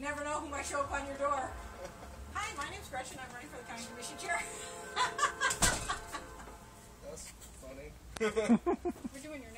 You never know who might show up on your door. Hi, my name's Gretchen. I'm running for the county commission chair. That's funny. We're doing your.